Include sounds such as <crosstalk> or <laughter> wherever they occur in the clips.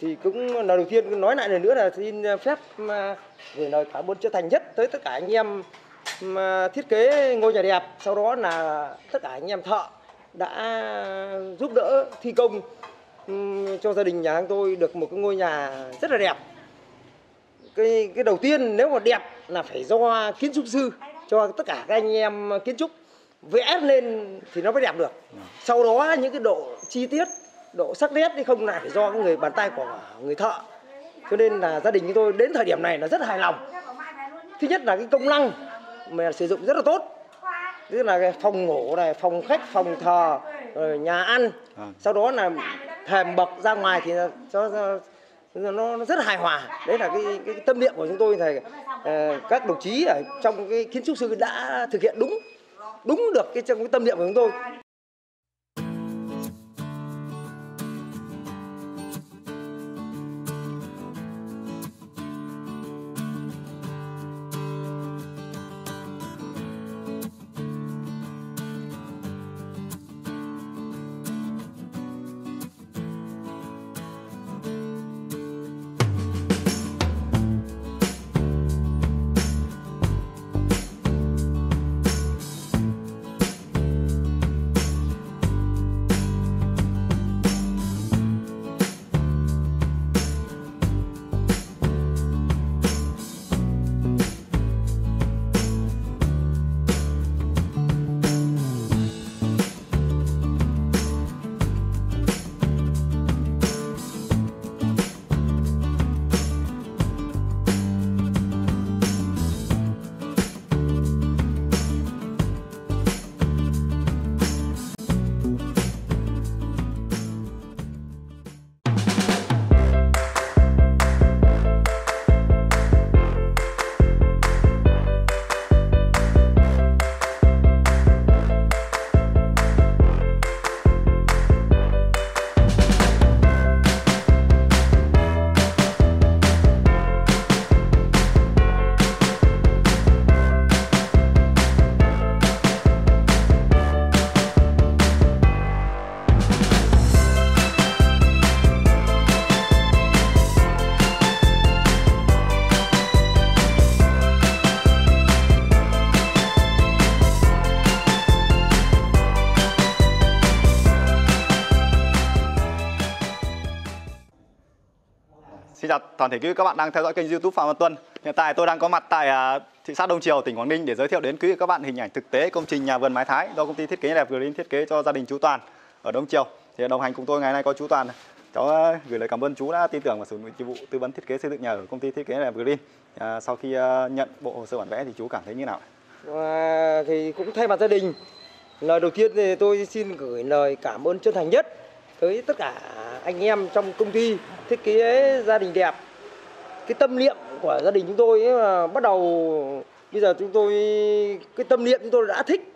thì cũng lần đầu tiên nói lại lần nữa là xin phép gửi lời cảm ơn chân thành nhất tới tất cả anh em mà thiết kế ngôi nhà đẹp. Sau đó là tất cả anh em thợ đã giúp đỡ thi công ừm, cho gia đình nhà hàng tôi được một cái ngôi nhà rất là đẹp. Cái cái đầu tiên nếu mà đẹp là phải do kiến trúc sư cho tất cả các anh em kiến trúc vẽ lên thì nó mới đẹp được. Sau đó những cái độ chi tiết độ sắc nét thì không là phải do cái người bàn tay của người thợ. Cho nên là gia đình chúng tôi đến thời điểm này là rất hài lòng. Thứ nhất là cái công năng mà sử dụng rất là tốt. Tức là cái phòng ngủ này phòng khách phòng thờ rồi nhà ăn. Vâng. sau đó là thềm bậc ra ngoài thì cho nó, nó rất hài hòa. Đấy là cái, cái, cái tâm niệm của chúng tôi thì ờ, các đồng chí ở trong cái kiến trúc sư đã thực hiện đúng đúng được cái trong cái tâm niệm của chúng tôi chào toàn thể quý vị các bạn đang theo dõi kênh YouTube Phạm Văn Tuân. Hiện tại tôi đang có mặt tại à, thị xã Đông Triều, tỉnh Quảng Ninh để giới thiệu đến quý vị các bạn hình ảnh thực tế công trình nhà vườn mái Thái do công ty thiết kế đẹp Green thiết kế cho gia đình chú Toàn ở Đông Triều. Thì đồng hành cùng tôi ngày nay có chú Toàn. Cháu à, gửi lời cảm ơn chú đã tin tưởng và sử dụng dịch vụ tư vấn thiết kế xây dựng nhà ở công ty thiết kế đẹp Green. À, sau khi à, nhận bộ hồ sơ bản vẽ thì chú cảm thấy như nào? À, thì cũng thay mặt gia đình lời đầu tiên thì tôi xin gửi lời cảm ơn chân thành nhất tới tất cả anh em trong công ty, thiết kế gia đình đẹp. Cái tâm niệm của gia đình chúng tôi ấy bắt đầu, bây giờ chúng tôi, cái tâm niệm chúng tôi đã thích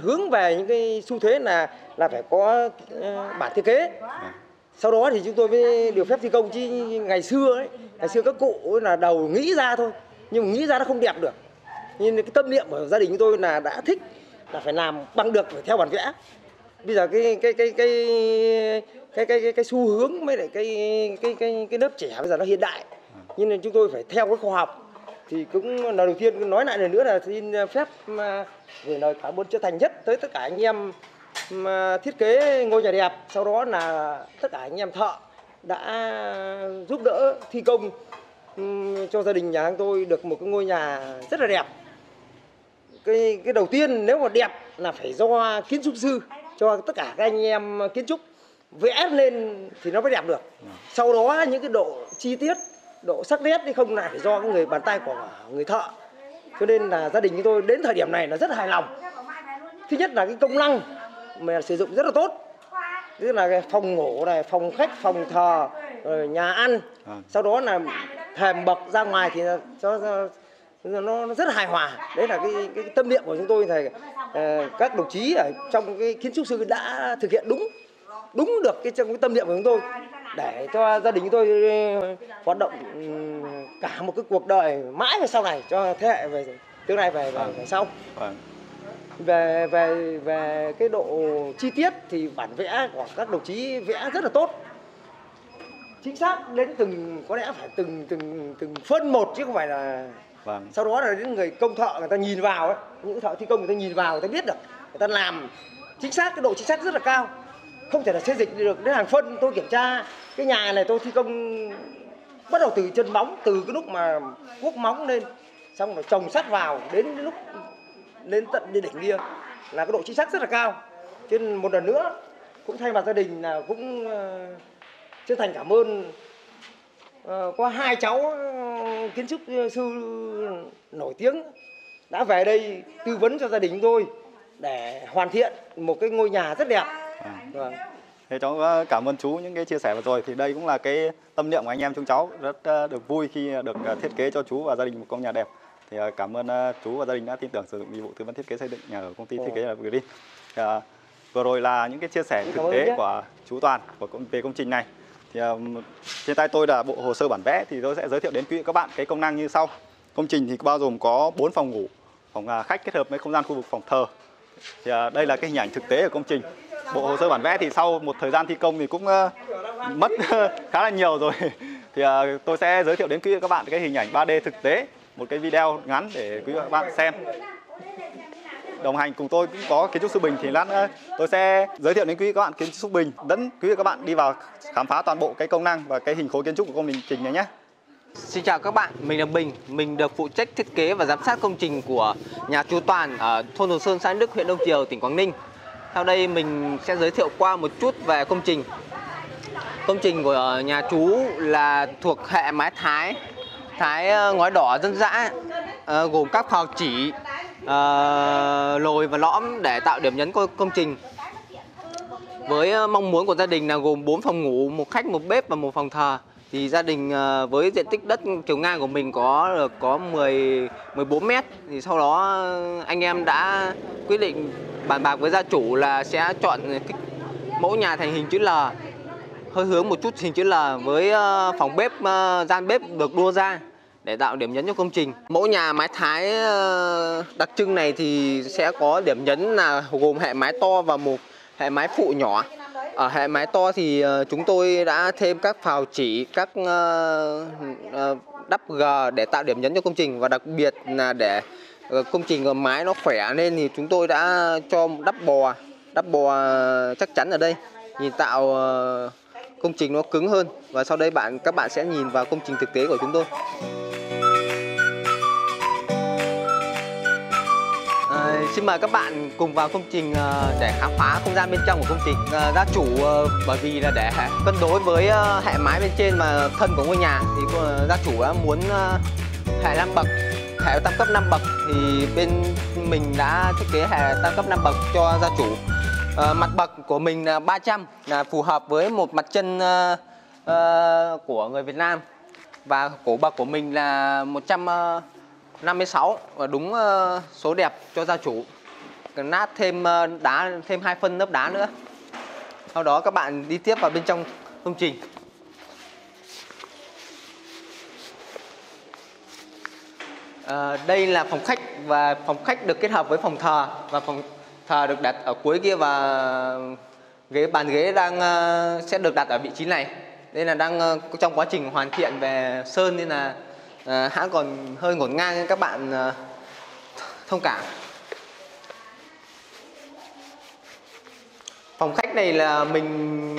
hướng về những cái xu thế là là phải có ờ, bản thiết kế. Sau đó thì chúng tôi mới được phép thi công, chứ ngày xưa ấy, ngày xưa các cụ là đầu nghĩ ra thôi, nhưng mà nghĩ ra nó không đẹp được. Nhưng cái tâm niệm của gia đình chúng tôi là đã thích là phải làm bằng được, phải theo bản vẽ bây giờ cái cái cái cái cái cái cái, cái xu hướng với lại cái cái cái cái lớp trẻ bây giờ nó hiện đại. Nhưng nên chúng tôi phải theo cái khoa học. Thì cũng lần đầu tiên nói lại lần nữa là xin phép gửi lời cảm ơn chân thành nhất tới tất cả anh em mà thiết kế ngôi nhà đẹp. Sau đó là tất cả anh em thợ đã giúp đỡ thi công cho gia đình nhà hàng tôi được một cái ngôi nhà rất là đẹp. Cái cái đầu tiên nếu mà đẹp là phải do kiến trúc sư cho tất cả các anh em kiến trúc vẽ lên thì nó mới đẹp được. Sau đó những cái độ chi tiết độ sắc nét thì không là phải do cái người bàn tay của người thợ. Cho nên là gia đình chúng tôi đến thời điểm này là rất hài lòng. Thứ nhất là cái công năng mà sử dụng rất là tốt. Tức là cái phòng ngủ này phòng khách phòng thờ rồi nhà ăn. Vâng. sau đó là thềm bậc ra ngoài thì cho, cho nó, nó rất hài hòa. Đấy là cái, cái tâm niệm của chúng tôi thì ờ, các đồng chí ở trong cái kiến trúc sư đã thực hiện đúng đúng được cái trong cái tâm niệm của chúng tôi. Để cho gia đình chúng tôi ờ, hoạt động cả một cái cuộc đời mãi về sau này cho thế hệ về tương lai về về, về sau. Vâng. về về về cái độ chi tiết thì bản vẽ của các đồng chí vẽ rất là tốt. Chính xác đến từng có lẽ phải từng từng từng phân một chứ không phải là Vâng. sau đó là đến người công thợ người ta nhìn vào ấy, những thợ thi công người ta nhìn vào người ta biết được, người ta làm chính xác cái độ chính xác rất là cao. Không thể là xây dịch được. Đến hàng phân tôi kiểm tra, cái nhà này tôi thi công bắt đầu từ chân móng, từ cái lúc mà cuốc móng lên, xong rồi trồng sắt vào, đến lúc lên tận đến đỉnh kia là cái độ chính xác rất là cao. Cho nên một lần nữa, cũng thay mặt gia đình là cũng ờ, chân thành cảm ơn có hai cháu ờ, kiến trúc sư nổi tiếng đã về đây tư vấn cho gia đình tôi để hoàn thiện một cái ngôi nhà rất đẹp vâng. Thế cháu ờ, cảm ơn chú những cái chia sẻ vừa rồi thì đây cũng là cái tâm niệm của anh em chúng cháu rất ờ, được vui khi được ờ, thiết kế cho chú và gia đình một công nhà đẹp. Thì ờ, cảm ơn ờ, chú và gia đình đã tin tưởng sử dụng dịch vụ tư vấn thiết kế xây dựng nhà ở công ty thiết kế là Green. Ờ, vừa rồi là những cái chia sẻ thực tế của chú Toàn của công- về công trình này. Thì ờ, trên tay tôi là bộ hồ sơ bản vẽ thì tôi sẽ giới thiệu đến quý vị các bạn cái công năng như sau. Công trình thì bao gồm có 4 phòng ngủ, phòng à, khách kết hợp với không gian khu vực phòng thờ. Thì à, đây là cái hình ảnh thực tế ở công trình. Bộ hồ sơ bản vẽ thì sau một thời gian thi công thì cũng ờ, mất <laughs> khá là nhiều rồi. <laughs> Thì à, tôi sẽ giới thiệu đến quý vị các bạn cái hình ảnh 3D thực tế, một cái video ngắn để quý vị các bạn xem. Đồng hành cùng tôi cũng có kiến trúc sư Bình thì lát nữa tôi sẽ giới thiệu đến quý vị các bạn kiến trúc sư Bình dẫn quý vị các bạn đi vào khám phá toàn bộ cái công năng và cái hình khối kiến trúc của công trình này nhé. Xin chào các bạn, mình là Bình, mình được phụ trách thiết kế và giám sát công trình của nhà chú Toàn ở thôn Đồng Sơn, xã Đức, huyện Đông Triều, tỉnh Quảng Ninh. Sau đây mình sẽ giới thiệu qua một chút về công trình. Công trình của nhà chú là thuộc hệ mái Thái, Thái ờ, ngói đỏ dân dã, ờ, gồm các phào chỉ, uh, lồi và lõm để tạo điểm nhấn của công trình. Với ờ, mong muốn của gia đình là gồm 4 phòng ngủ, một khách, một bếp và một phòng thờ. Thì gia đình ờ, với diện tích đất chiều ngang của mình có được có 10 14 mét thì sau đó anh em đã quyết định bàn bạc với gia chủ là sẽ chọn kích mẫu nhà thành hình chữ L hơi hướng một chút hình chữ L với phòng bếp gian bếp được đua ra để tạo điểm nhấn cho công trình. Mẫu nhà mái Thái ờ, đặc trưng này thì sẽ có điểm nhấn là gồm hệ mái to và một hệ mái phụ nhỏ. Ở hệ mái to thì ờ, chúng tôi đã thêm các phào chỉ, các ờ, đắp g để tạo điểm nhấn cho công trình và đặc biệt là để công trình ở mái nó khỏe nên thì chúng tôi đã cho đắp bò, đắp bò chắc chắn ở đây nhìn tạo công trình nó cứng hơn và sau đây bạn các bạn sẽ nhìn vào công trình thực tế của chúng tôi. Xin mời các bạn cùng vào công trình ờ, để khám phá không gian bên trong của công trình. Ờ, gia chủ ờ, bởi vì là để cân đối với hệ mái bên trên mà thân của ngôi nhà thì gia chủ đã muốn hệ năm bậc, hệ tam cấp 5 bậc thì bên mình đã thiết kế hệ tam cấp 5 bậc cho gia chủ. Mặt bậc của mình là 300 là phù hợp với một mặt chân của người Việt Nam và cổ bậc của mình là 156 và đúng ờ, số đẹp cho gia chủ. Cần nát thêm ờ, đá thêm hai phân lớp đá nữa. Sau đó các bạn đi tiếp vào bên trong công trình. à, đây là phòng khách và phòng khách được kết hợp với phòng thờ và phòng thờ được đặt ở cuối kia và ghế bàn ghế đang sẽ được đặt ở vị trí này. Đây là đang trong quá trình hoàn thiện về sơn nên là Ờ, hãng còn hơi ngổn ngang nên các bạn ờ, thông cảm. Phòng khách này là mình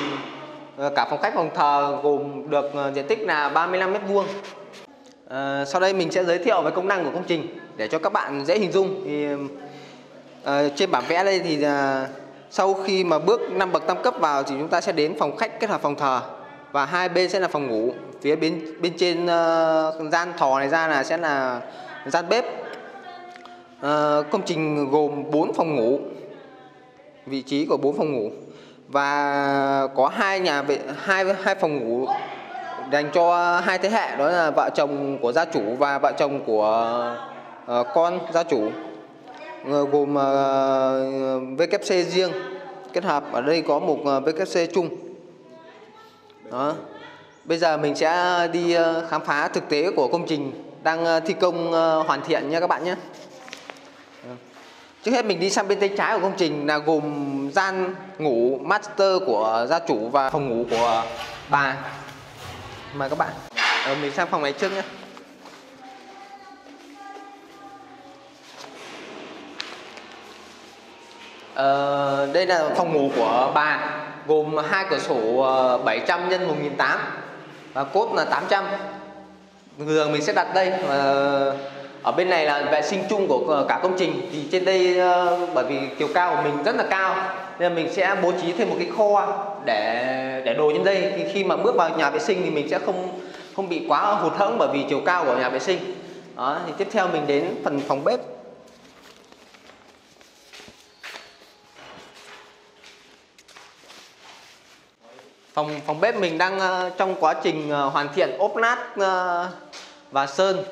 ờ, cả phòng khách, phòng thờ gồm được diện tích là 35 mét vuông. Sau đây mình sẽ giới thiệu về công năng của công trình để cho các bạn dễ hình dung. Thì trên bản vẽ đây thì sau khi mà bước 5 bậc tam cấp vào thì chúng ta sẽ đến phòng khách kết hợp phòng thờ và hai bên sẽ là phòng ngủ. Phía bên bên trên uh, gian thò này ra là sẽ là gian bếp. uh, công trình gồm 4 phòng ngủ vị trí của bốn phòng ngủ và có hai nhà vệ hai hai phòng ngủ dành cho hai thế hệ đó là vợ chồng của gia chủ và vợ chồng của uh, con gia chủ. Uh, gồm uh, VKC riêng kết hợp ở đây có một VKC chung. Đó bây giờ mình sẽ đi ờ, khám phá thực tế của công trình đang ờ, thi công ờ, hoàn thiện nha các bạn nhé. Trước hết mình đi sang bên tay trái của công trình là gồm gian ngủ master của gia chủ và phòng ngủ của bà. mời các bạn. Ờ, mình sang phòng này trước nhé. Ờ, đây là phòng ngủ của bà gồm hai cửa sổ 700 x 1008 và cốt là 800 giường mình sẽ đặt đây và ở bên này là vệ sinh chung của ờ, cả công trình. Thì trên đây ờ, bởi vì chiều cao của mình rất là cao, nên mình sẽ bố trí thêm một cái kho để để đồ trên đây. Thì khi mà bước vào nhà vệ sinh thì mình sẽ không không bị quá hụt hẫng bởi vì chiều cao của nhà vệ sinh. Đó, thì tiếp theo mình đến phần phòng bếp. Phòng phòng bếp mình đang uh, trong quá trình uh, hoàn thiện ốp lát uh, ờ, và sơn.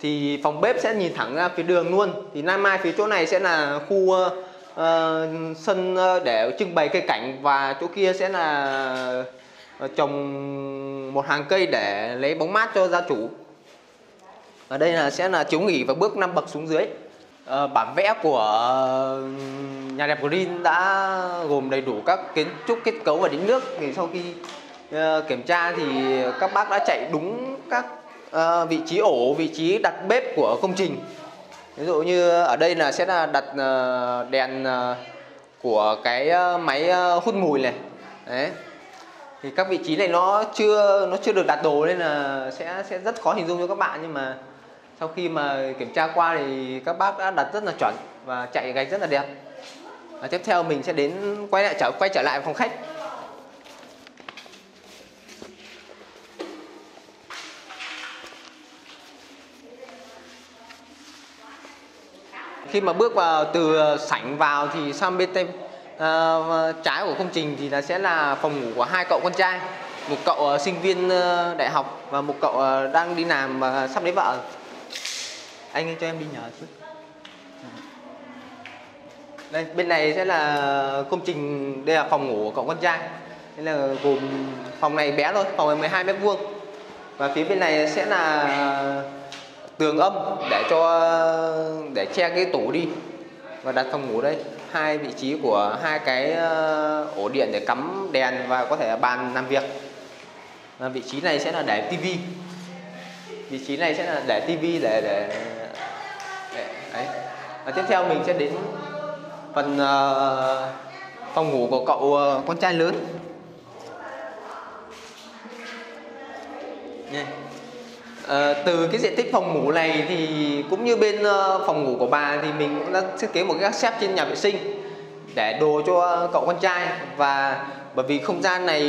Thì phòng bếp sẽ nhìn thẳng ra phía đường luôn. Thì nay mai phía chỗ này sẽ là khu uh, sân để trưng bày cây cảnh. Và chỗ kia sẽ là trồng một hàng cây để lấy bóng mát cho gia chủ. Ở đây là sẽ là chiếu nghỉ và bước năm bậc xuống dưới uh, bản vẽ của ờ, nhà đẹp Green đã gồm đầy đủ các kiến trúc kết cấu và đính nước. Thì sau khi uh, kiểm tra thì các bác đã chạy đúng các uh, vị trí ổ vị trí đặt bếp của công trình. Ví dụ như ở đây là sẽ là đặt đèn của cái máy hút mùi này. Đấy. Thì các vị trí này nó chưa nó chưa được đặt đồ nên là sẽ sẽ rất khó hình dung cho các bạn nhưng mà sau khi mà kiểm tra qua thì các bác đã đặt rất là chuẩn và chạy gạch rất là đẹp. Và tiếp theo mình sẽ đến quay lại trở quay trở lại phòng khách. Khi mà bước vào từ sảnh vào thì sang bên tay uh, à, trái của công trình thì là sẽ là phòng ngủ của hai cậu con trai. Một cậu uh, sinh viên uh, đại học và một cậu uh, đang đi làm và sắp lấy vợ anh cho em đi nhờ chút. Đây bên này sẽ là công trình đây là phòng ngủ của cậu con trai đây là gồm phòng này bé thôi phòng này 12 mét vuông. Và phía bên này sẽ là tường âm để cho để che cái tủ đi. Và đặt phòng ngủ đây hai vị trí của hai cái ờ, ổ điện để cắm đèn và có thể là bàn làm việc. Và vị trí này sẽ là để tivi. Vị trí này sẽ là để tivi để để, và tiếp theo mình sẽ đến phần uh, phòng ngủ của cậu uh, con trai lớn. Yeah. À, ờ, từ cái diện tích phòng ngủ này thì cũng như bên uh, phòng ngủ của bà thì mình cũng đã thiết kế một cái xếp trên nhà vệ sinh để đồ cho cậu con trai. Và bởi vì không gian này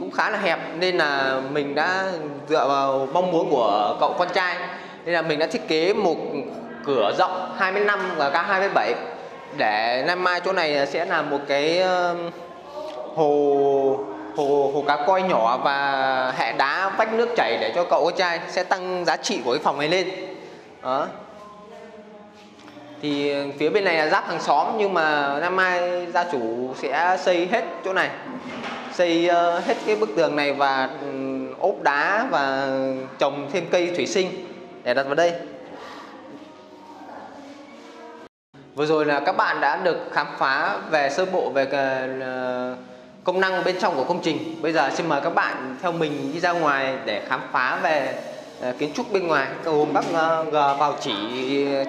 cũng khá là hẹp nên là mình đã dựa vào mong muốn của cậu con trai. Nên là mình đã thiết kế một cửa rộng 25 và cao 27 để năm mai chỗ này sẽ là một cái hồ hồ hồ cá coi nhỏ và hệ đá vách nước chảy để cho cậu con trai sẽ tăng giá trị của cái phòng này lên. Đó. Thì phía bên này là giáp hàng xóm nhưng mà năm mai gia chủ sẽ xây hết chỗ này. Xây ờ, hết cái bức tường này và ốp đá và trồng thêm cây thủy sinh để đặt vào đây. Vừa rồi là các bạn đã được khám phá về sơ bộ về ờ, ờ, công năng bên trong của công trình bây giờ xin mời các bạn theo mình đi ra ngoài để khám phá về ờ, kiến trúc bên ngoài gồm các g vào chỉ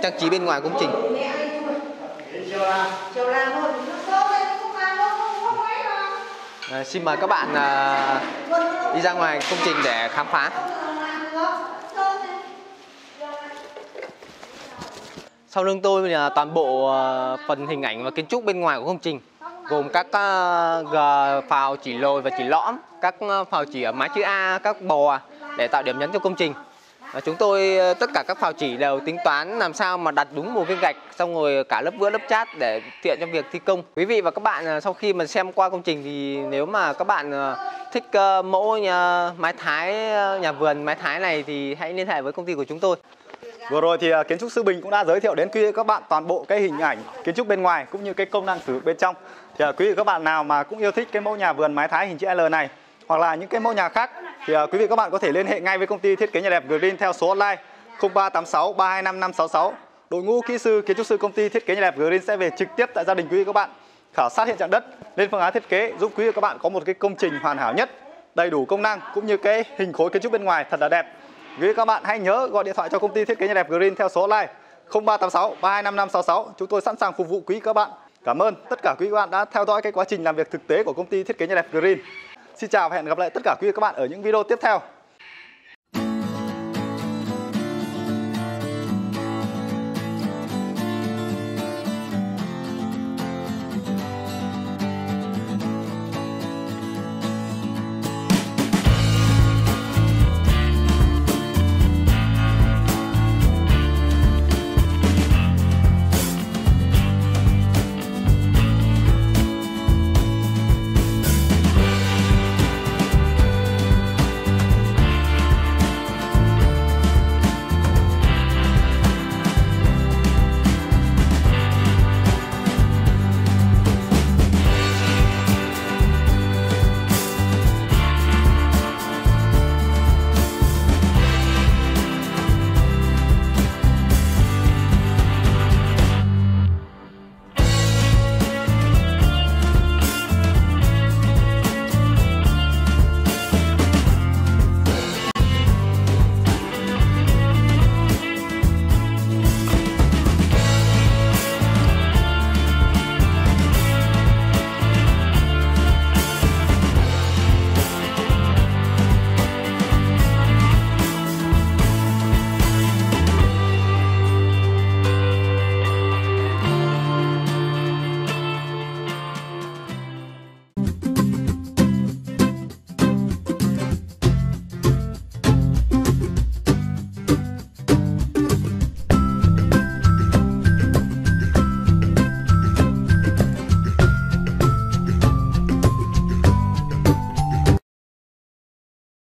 trang trí bên ngoài công trình À, xin mời các bạn à, đi ra ngoài công trình để khám phá. Sau lưng tôi là toàn bộ ờ, phần hình ảnh và kiến trúc bên ngoài của công trình gồm các ờ, à, phào chỉ lồi và chỉ lõm, các ờ, phào chỉ ở mái chữ A, các bò à, để tạo điểm nhấn cho công trình. Và chúng tôi tất cả các phào chỉ đều tính toán làm sao mà đặt đúng một viên gạch xong rồi cả lớp vữa lớp chát để tiện cho việc thi công. Quý vị và các bạn sau khi mà xem qua công trình thì nếu mà các bạn thích mẫu nhà mái thái nhà vườn mái thái này thì hãy liên hệ với công ty của chúng tôi. Vừa rồi thì à, kiến trúc sư Bình cũng đã giới thiệu đến quý vị các bạn toàn bộ cái hình ảnh kiến trúc bên ngoài cũng như cái công năng sử dụng bên trong. Thì à, quý vị các bạn nào mà cũng yêu thích cái mẫu nhà vườn mái thái hình chữ L này hoặc là những cái mẫu nhà khác thì à, quý vị các bạn có thể liên hệ ngay với công ty thiết kế nhà đẹp Green theo số hotline 0386 325 566. Đội ngũ kỹ sư kiến trúc sư công ty thiết kế nhà đẹp Green sẽ về trực tiếp tại gia đình quý vị các bạn khảo sát hiện trạng đất, lên phương án thiết kế giúp quý vị các bạn có một cái công trình hoàn hảo nhất đầy đủ công năng cũng như cái hình khối kiến trúc bên ngoài thật là đẹp. Quý các bạn hãy nhớ gọi điện thoại cho công ty thiết kế nhà đẹp Green theo số hotline 0386 325566. Chúng tôi sẵn sàng phục vụ quý các bạn. Cảm ơn tất cả quý các bạn đã theo dõi cái quá trình làm việc thực tế của công ty thiết kế nhà đẹp Green. Xin chào và hẹn gặp lại tất cả quý vị các bạn ở những video tiếp theo.